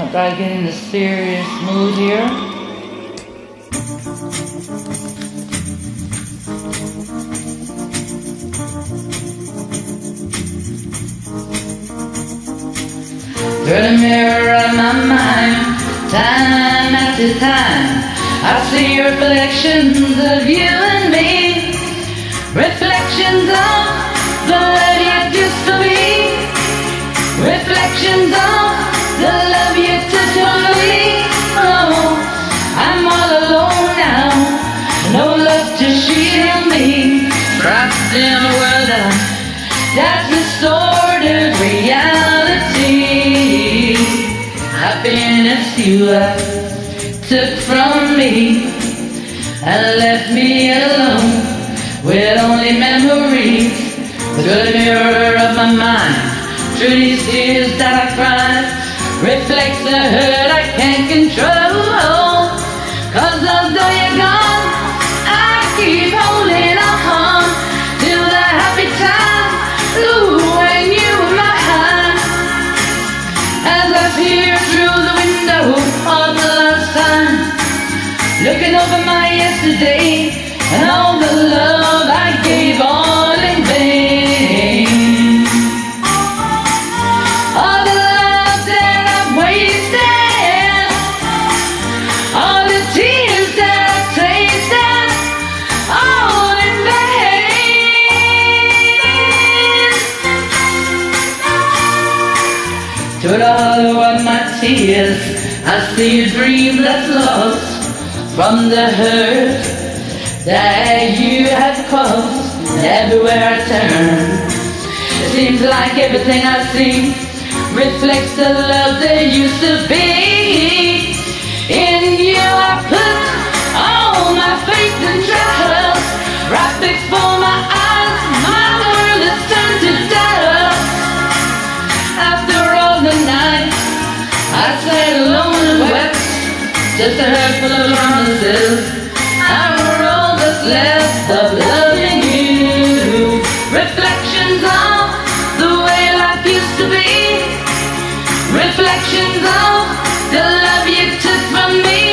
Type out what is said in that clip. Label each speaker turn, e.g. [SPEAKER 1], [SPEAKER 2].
[SPEAKER 1] I gotta get in a serious mood here. Through the mirror of my mind, time after time, I see reflections of you and me. Reflections of to shield me. Trapped in a world of that distorted reality. Happiness you took from me and left me alone with only memories through the mirror of my mind. Through these tears that I cry, reflects the hurt I can't control. Looking over my yesterday and all the love I gave all in vain. All the love that I've wasted, all the tears that I've tasted, all in vain. To the hollow of my tears, I see a dream that's lost from the hurt that you have caused everywhere I turn. It seems like everything I see reflects the love that used to be. In you I put all my faith and trust. Right before my eyes, my world has turned to dust. After all the nights I sat alone just a handful of promises. Our all is left of loving you. Reflections of the way life used to be. Reflections of the love you took from me.